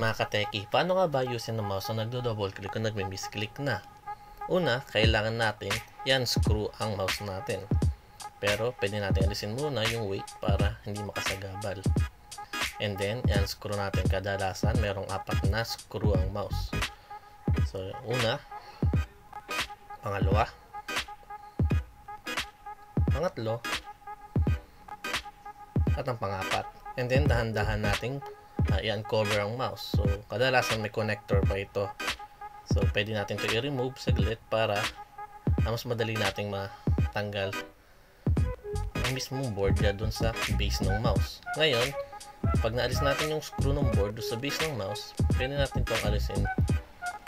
mga kateki, paano nga ba ayusin ng mouse na nagdo-double click o nagme-misclick na? Una, kailangan natin yan screw ang mouse natin. Pero pwede natin alisin muna yung weight para hindi makasagabal. And then, yan screw natin. Kadalasan, merong apat na screw ang mouse. So, una, pangalawa, pangatlo, at ang pangapat. And then, dahan-dahan nating uh, i-uncover ang mouse. So, kadalasan may connector pa ito. So, pwede natin ito i-remove saglit para uh, mas madali nating matanggal ang mismong board niya dun sa base ng mouse. Ngayon, pag naalis natin yung screw ng board sa base ng mouse, pwede natin itong alisin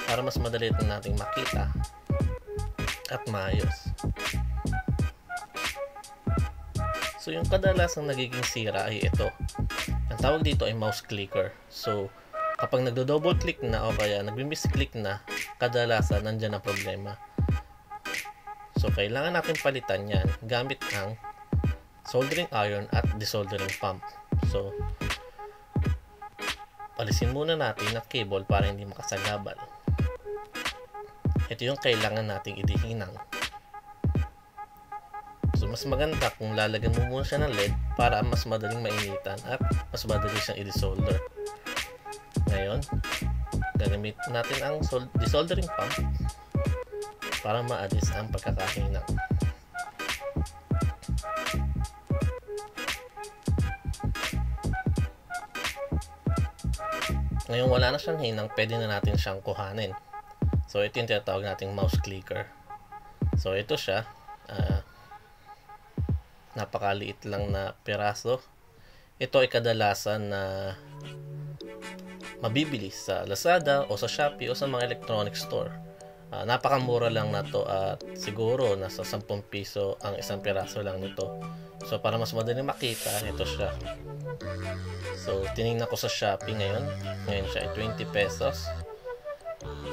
para mas madali nating makita at maayos. So, yung kadalasang nagiging sira ay ito. Ang tawag dito ay mouse clicker. So, kapag nagdo-double click na o kaya nagmi-misclick na, kadalasan nandyan ang problema. So, kailangan natin palitan yan gamit ang soldering iron at desoldering pump. So, palisin muna natin ang cable para hindi makasagabal. Ito yung kailangan nating idihinang. So, mas maganda kung lalagyan mo muna siya ng LED para mas madaling mainitan at mas madali siyang i-desolder. Ngayon, gagamit natin ang desoldering pump para maalis ang pagkakahinang. Ngayon wala na siyang hinang, pwede na natin siyang kuhanin. So ito yung tinatawag nating mouse clicker. So ito siya, uh, napakaliit lang na piraso. Ito ay kadalasan na mabibili sa Lazada o sa Shopee o sa mga electronic store. Uh, napakamura lang na to at siguro nasa 10 piso ang isang piraso lang nito. So para mas madali makita, ito siya. So tiningnan ko sa Shopee ngayon. Ngayon siya ay 20 pesos.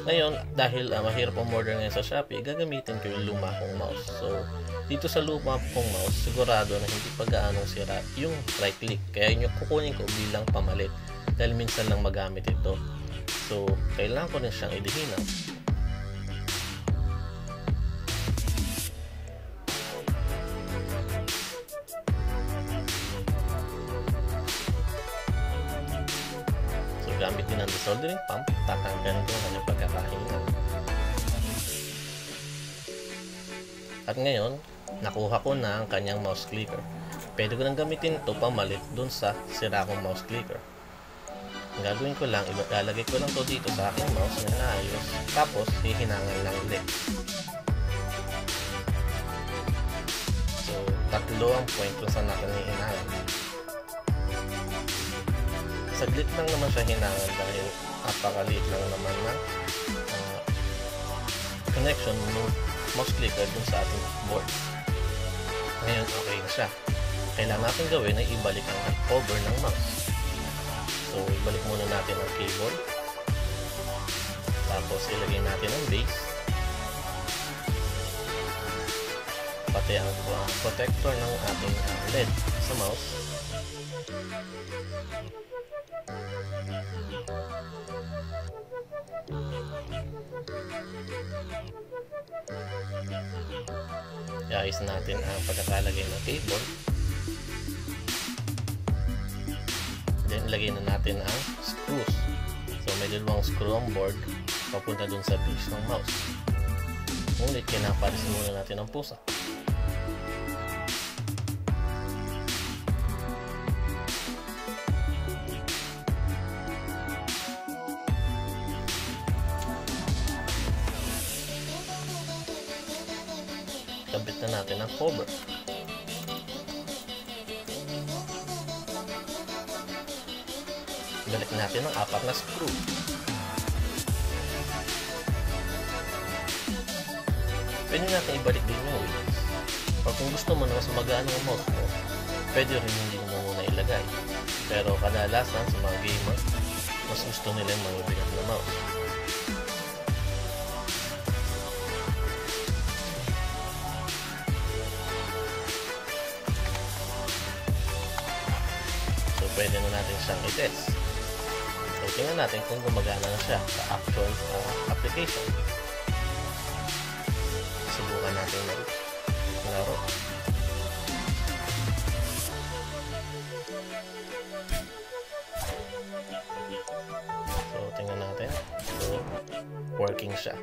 Ngayon, dahil uh, mahirap ang order ngayon sa Shopee, gagamitin ko yung luma kong mouse. So, dito sa luma kong mouse, sigurado na hindi pa gaano sira yung right click. Kaya yun yung kukunin ko bilang pamalit dahil minsan lang magamit ito. So, kailangan ko rin siyang idihinan. So, gamit din ang desoldering pump, tatanggalin ko ang kanyang pagkakahinga. At ngayon, nakuha ko na ang kanyang mouse clicker. Pwede ko nang gamitin ito pamalit dun sa sira kong mouse clicker. Ang gagawin ko lang, ilalagay ko lang to dito sa aking mouse na naayos. Tapos, hihinangan lang ulit. So, tatlo ang point kung saan natin hihinangan. Saglit lang naman siya hinangan dahil napakaliit lang naman ng uh, connection ng mouse clicker dun sa ating board. Ngayon, okay na siya. Kailangan natin gawin ay ibalik ang cover ng mouse. So, ibalik muna natin ang cable. Tapos, ilagay natin ang base. Pati ang protector ng ating uh, LED sa mouse. Iayos natin ang pagkakalagay ng cable. Then, lagay na natin ang screws. So, may dalawang screw on board papunta dun sa base ng mouse. Ngunit, kinapalisin muna natin ang pusa. Kabit na natin ang cover. balik natin ang apat na screw. Pwede natin ibalik din yung wheels. Or kung gusto mo na mas magaan ang mouse mo, pwede rin hindi mo muna ilagay. Pero kadalasan sa mga gamer, mas gusto nila yung mga bigat na mouse. Pwede na natin siyang i-test. So, tingnan natin kung gumagana na siya sa actual uh, application. Subukan natin mag laro. So, tingnan natin. So, working siya.